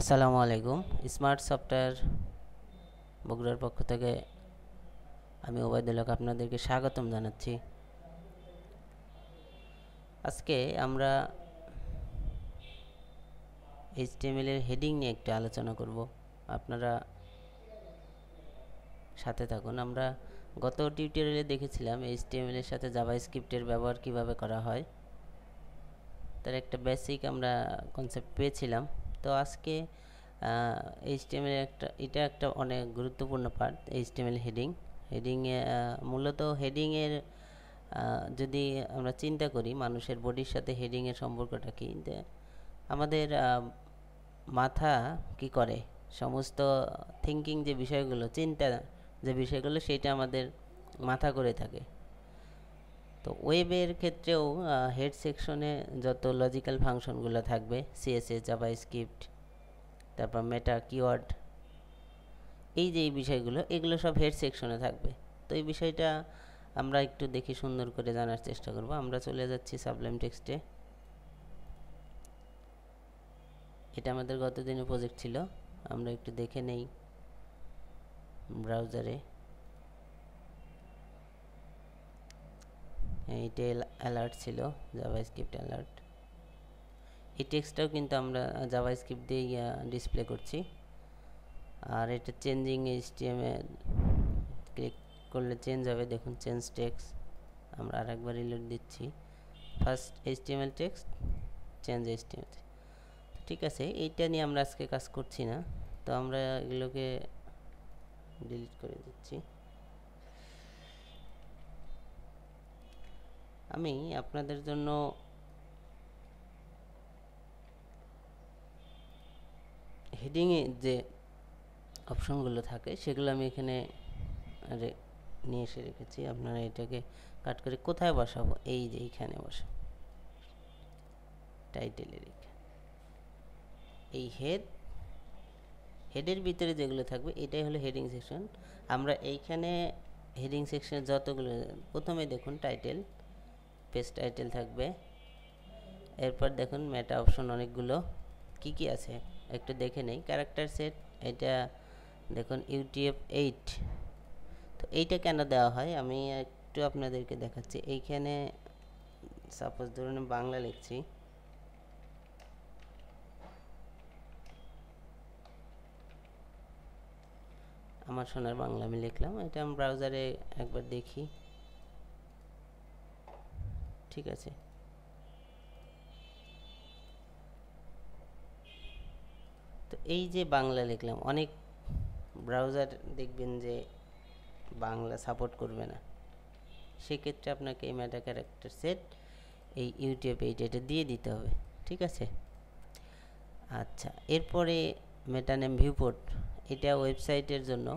আসসালামু আলাইকুম। Smart software বগুড়ার পক্ষ থেকে আমি ওবায়দুল্লাহ আপনাদেরকে স্বাগতম জানাচ্ছি। আজকে আমরা এইচটিএমএল এর হেডিং নিয়ে একটু আলোচনা করব। আপনারা সাথে থাকুন। আমরা গত টিউটোরিয়ালে দেখেছিলাম এইচটিএমএল এর সাথে জাভাস্ক্রিপ্টের ব্যবহার কীভাবে করা হয়। তার একটা বেসিক আমরা কনসেপ্ট পেয়েছিলাম। তো আজকে এইচটিএমএল একটা, এটা একটা অনেক গুরুত্বপূর্ণ পার্ট এইচটিএমএল হেডিং হেডিংয়ে মূলত হেডিংয়ের যদি আমরা চিন্তা করি, মানুষের বডির সাথে হেডিংয়ের সম্পর্কটা কী? আমাদের মাথা কি করে? সমস্ত থিঙ্কিং যে বিষয়গুলো, চিন্তা যে বিষয়গুলো, সেটা আমাদের মাথা করে থাকে। তো ওয়েবের ক্ষেত্রেও হেড সেকশনে যত লজিক্যাল ফাংশনগুলো থাকবে, সিএসএস জাভা স্ক্রিপ্ট তারপর মেটা, কিওয়ার্ড, এই যে বিষয়গুলো, এগুলো সব হেড সেকশনে থাকবে। তো এই বিষয়টা আমরা একটু দেখি সুন্দর করে জানার চেষ্টা করব। আমরা চলে যাচ্ছি সাবলাইম টেক্সটে এটা আমাদের গত দিনের প্রজেক্ট ছিল। আমরা একটু দেখে নেই ব্রাউজারে এইটা অ্যালার্ট ছিল জাভা স্ক্রিপ্ট অ্যালার্ট এই টেক্সটটাও কিন্তু আমরা জাভা স্ক্রিপ্ট দিয়ে ডিসপ্লে করছি। আর এটা চেঞ্জিং এইচটিএমএল ক্লিক করলে চেঞ্জ হবে। দেখুন চেঞ্জ টেক্সট আমরা আর একবার রিলোড দিচ্ছি first HTML text change HTML ঠিক আছে, এইটা নিয়ে আমরা আজকে কাজ করছি না। তো আমরা এগুলোকে ডিলিট করে দিচ্ছি। আমি আপনাদের জন্য হেডিংয়ে যে অপশনগুলো থাকে, সেগুলো আমি এখানে আরে নিয়ে এসে রেখেছি। আপনারা এটাকে কাট করে কোথায় বসাবো? এই যে এইখানে বসাবো। টাইটেলে রেখে। এই হেড হেডের ভিতরে যেগুলো থাকবে, এটাই হলো হেডিং সেকশন আমরা এইখানে হেডিং সেকশনে যতগুলো, প্রথমে দেখুন টাইটেল পেজ টাইটেল থাকবে। এরপর দেখুন মেটা অপশন অনেকগুলো। কি কি আছে? একটু দেখে নেই। ক্যারেক্টার সেট এটা দেখুন ইউটিএফ এইট তো এইটা কেন দেওয়া হয়? আমি একটু আপনাদেরকে দেখাচ্ছি। এইখানে সাপোজ ধরুন বাংলা লিখছি। আমার সোনার বাংলা আমি লিখলাম। এটা আমি ব্রাউজারে একবার দেখি। ঠিক আছে। তো এই যে বাংলা লিখলাম, অনেক ব্রাউজার দেখবেন যে বাংলা সাপোর্ট করবে না। সেক্ষেত্রে আপনাকে এই ম্যাটা ক্যারেক্টার সেট এই ইউটিউব এটা দিয়ে দিতে হবে, ঠিক আছে? আচ্ছা এরপরে মেটানেম ভিউপোর্ট এটা ওয়েবসাইটের জন্য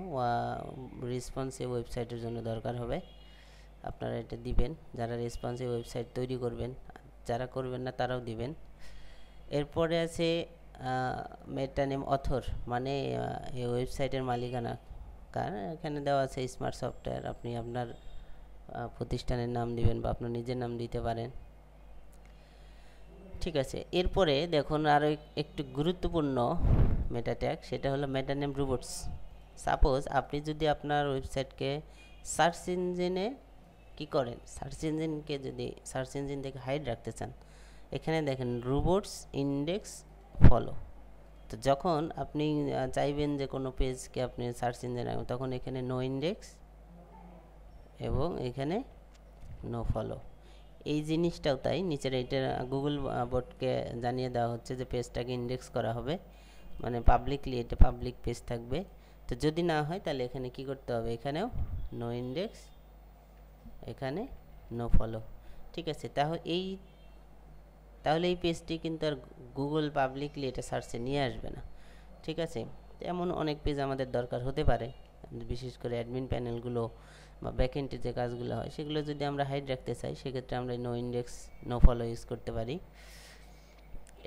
রেসপন্সিভ ওয়েবসাইটের জন্য দরকার হবে। আপনারা এটা দিবেন, যারা রেসপন্সিভ ওয়েবসাইট তৈরি করবেন, যারা করবেন না তারাও দিবেন। এরপরে আছে মেটানেম অথর মানে এই ওয়েবসাইটের মালিকানা কার? এখানে দেওয়া আছে স্মার্ট সফটওয়্যার আপনি আপনার প্রতিষ্ঠানের নাম দিবেন বা আপনার নিজের নাম দিতে পারেন। ঠিক আছে, এরপরে দেখুন আরও একটু গুরুত্বপূর্ণ মেটা ট্যাগ সেটা হলো মেটানেম রোবটস সাপোজ আপনি যদি আপনার ওয়েবসাইটকে সার্চ ইঞ্জিনে কি করেন? সার্চ ইঞ্জিনকে যদি সার্চ ইঞ্জিন থেকে হাইড রাখতে চান, এখানে দেখেন রোবটস ইন্ডেক্স ফলো তো যখন আপনি চাইবেন যে কোনো পেজকে আপনি সার্চ ইঞ্জিন রাখবেন, তখন এখানে নো ইন্ডেক্স এবং এখানে নো ফলো এই জিনিসটাও তাই, নিচের এইটা গুগল বোর্ডকে জানিয়ে দেওয়া হচ্ছে যে পেজটাকে ইন্ডেক্স করা হবে। মানে পাবলিকলি এটা পাবলিক পেজ থাকবে। তো যদি না হয়, তাহলে এখানে কি করতে হবে? এখানেও নো ইন্ডেক্স এখানে নো ফলো ঠিক আছে তাহলে এই তাহলে এই পেজটি কিন্তু আর গুগল পাবলিকলি এটা সার্চে নিয়ে আসবে না। ঠিক আছে, এমন অনেক পেজ আমাদের দরকার হতে পারে, বিশেষ করে অ্যাডমিন প্যানেলগুলো বা ব্যাকএন্ডে যে কাজগুলো হয়, সেগুলো যদি আমরা হাইড রাখতে চাই, সেক্ষেত্রে আমরা no index no follow use করতে পারি।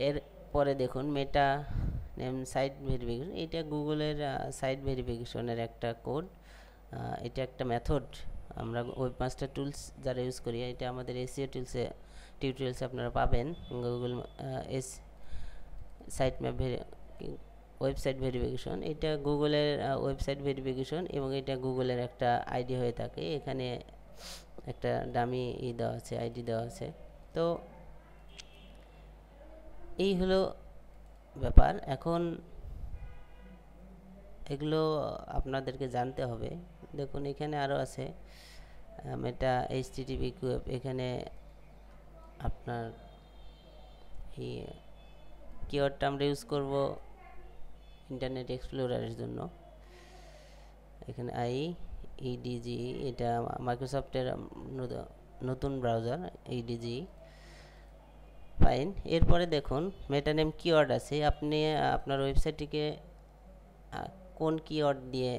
এর পরে দেখুন মেটা নেম সাইট ভেরিফিকেশন এটা গুগলের সাইট ভেরিফিকেশনের একটা কোড এটা একটা মেথড আমরা ওয়েবমাস্টার টুলস যারা ইউজ করি, এটা আমাদের এসিও টুলসে টিউটোরিয়ালসে আপনারা পাবেন। Google S site map website verification এটা গুগলের ওয়েবসাইট ভেরিফিকেশন এবং এটা গুগলের একটা আইডি হয়ে থাকে। এখানে একটা দামি ই দেওয়া আছে আইডি দেওয়া আছে। তো এই হলো ব্যাপার। এখন এগুলো আপনাদেরকে জানতে হবে। দেখুন, এখানে আরও আছে এটা এইচ টিটিপি এখানে আপনার এই কিওয়ার্ডটা আমরা ইউজ করব ইন্টারনেট এক্সপ্লোরারের জন্য। এখানে আই ইডিজি এটা মাইক্রোসফটের নতুন ব্রাউজার ইডিজি ফাইন এরপরে দেখুন মেটানেম কিওয়ার্ড আছে, আপনি, আপনার ওয়েবসাইটটিকে কোন কিওয়ার্ড দিয়ে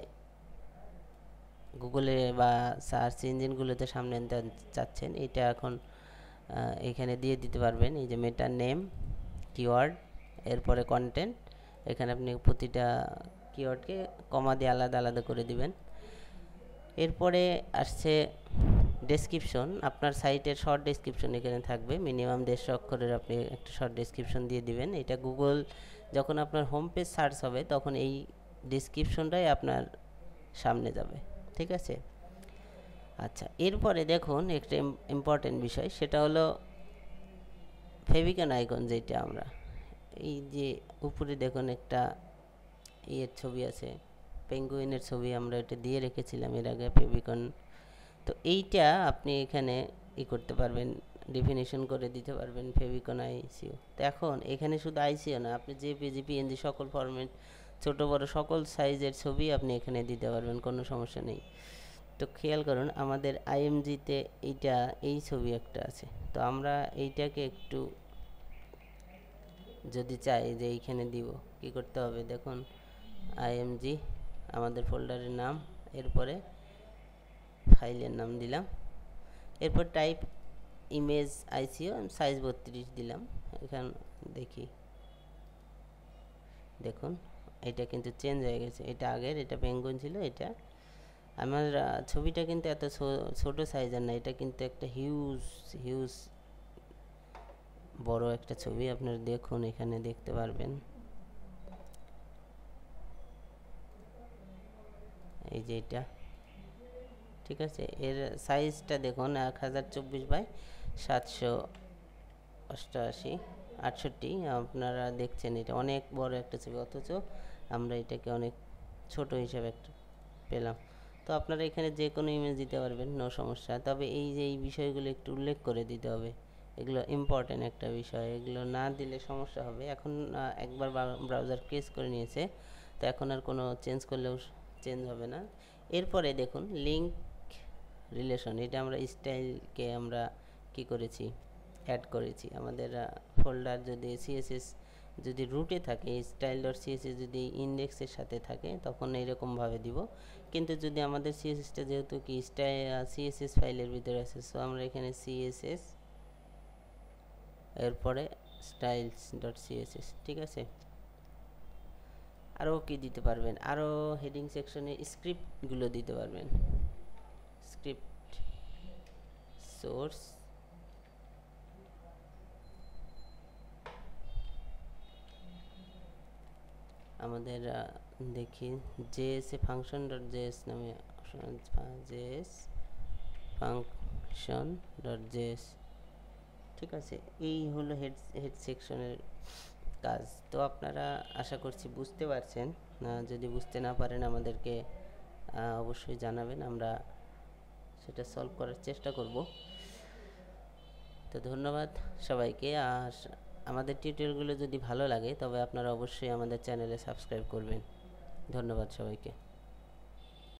গুগলে বা সার্চ ইঞ্জিনগুলোতে সামনে আনতে চাচ্ছেন, এটা এখন এখানে দিয়ে দিতে পারবেন। এই যে মেটা নেম কিওয়ার্ড এরপরে কন্টেন্ট এখানে আপনি প্রতিটা কিওয়ার্ডকে কমা দিয়ে আলাদা আলাদা করে দিবেন। এরপরে আসছে ডেসক্রিপশন আপনার সাইটের শর্ট ডেসক্রিপশন এখানে থাকবে। মিনিমাম দেড়শো অক্ষরের আপনি একটা শর্ট ডেসক্রিপশন দিয়ে দিবেন। এটা গুগল যখন আপনার হোম পেজ সার্চ হবে, তখন এই ডিসক্রিপশনটাই আপনার সামনে যাবে, ঠিক আছে? আচ্ছা এরপরে দেখুন একটা ইম্পর্টেন্ট বিষয়, সেটা হলো ফেভিকান আইকন যেটা আমরা, এই যে উপরে দেখুন একটা ইয়ের ছবি আছে পেঙ্গুইনের ছবি আমরা এটা দিয়ে রেখেছিলাম এর আগে ফেভিকন, তো এইটা আপনি এখানে ই করতে পারবেন ডেফিনেশন করে দিতে পারবেন ফেভিকন আইসিও তো এখন এখানে শুধু আইসিও না, আপনি যে পিজি পিএনজি সকল ফরম্যাট ছোট, বড় সকল সাইজের ছবি আপনি এখানে দিতে পারবেন, কোনো সমস্যা নেই। তো খেয়াল করুন, আমাদের আইএমজিতে এইটা, এই ছবি একটা আছে। তো আমরা এইটাকে একটু যদি চাই যে এইখানে দিব, কি করতে হবে দেখুন আইএমজি আমাদের ফোল্ডারের নাম, এরপরে ফাইলের নাম দিলাম। এরপর টাইপ ইমেজ আইসিও সাইজ বত্রিশ দিলাম। এখান, দেখি। দেখুন এটা কিন্তু চেঞ্জ হয়ে গেছে। এটা আগের, এটা পেঙ্গুন ছিল, এটা আমার ছবিটা কিন্তু এত ছোট সাইজের না, এটা কিন্তু একটা হিউজ হিউজ বড় একটা ছবি, আপনারা দেখুন, এখানে দেখতে পারবেন। এই যে এটা, ঠিক আছে? এর সাইজটা দেখুন, এক হাজার চব্বিশ বাই সাতশো অষ্টআশি, আটষট্টি, আপনারা দেখছেন এটা, অনেক বড় একটা ছবি, অথচ আমরা এটাকে অনেক ছোট হিসাবে একটা পেলাম। তো আপনারা এখানে যে কোনো ইমেজ দিতে পারবেন নো সমস্যা। তবে এই যে এই বিষয়গুলো একটু উল্লেখ করে দিতে হবে। এগুলো ইম্পর্টেন্ট একটা বিষয়। এগুলো না দিলে সমস্যা হবে। এখন একবার ব্রাউজার ক্রেস করে নিয়েছে। তো এখন আর কোনো চেঞ্জ করলেও চেঞ্জ হবে না। এরপরে দেখুন লিঙ্ক রিলেশন এটা আমরা স্টাইলকে আমরা কি করেছি? অ্যাড করেছি। আমাদের ফোল্ডার যদি সিএসএস যদি রুটে থাকে স্টাইল ডট সিএসএস যদি ইন্ডেক্সের সাথে থাকে, তখন এইরকমভাবে দিব। কিন্তু যদি আমাদের সিএসএসটা যেহেতু কি স্টাই সিএসএস ফাইলের ভিতরে আছে সো আমরা এখানে সিএসএস এরপরে স্টাইলস ডট সিএসএস ঠিক আছে? আরও কি দিতে পারবেন? আরও হেডিং সেকশনে স্ক্রিপ্টগুলো দিতে পারবেন। স্ক্রিপ্ট সোর্স আমাদের দেখি জেএস এ ফাংশন ডট জেএস নামে জেএস ফাংশন ডট জেএস ঠিক আছে? এই হলো হেড হেড সেকশনের কাজ। তো আপনারা আশা করছি বুঝতে পারছেন। যদি বুঝতে না পারেন আমাদেরকে অবশ্যই জানাবেন। আমরা সেটা সলভ করার চেষ্টা করব। তো ধন্যবাদ সবাইকে। আর আমাদের টিউটোরিয়ালগুলো যদি ভালো লাগে তবে আপনারা অবশ্যই আমাদের চ্যানেলে সাবস্ক্রাইব করবেন। ধন্যবাদ সবাইকে।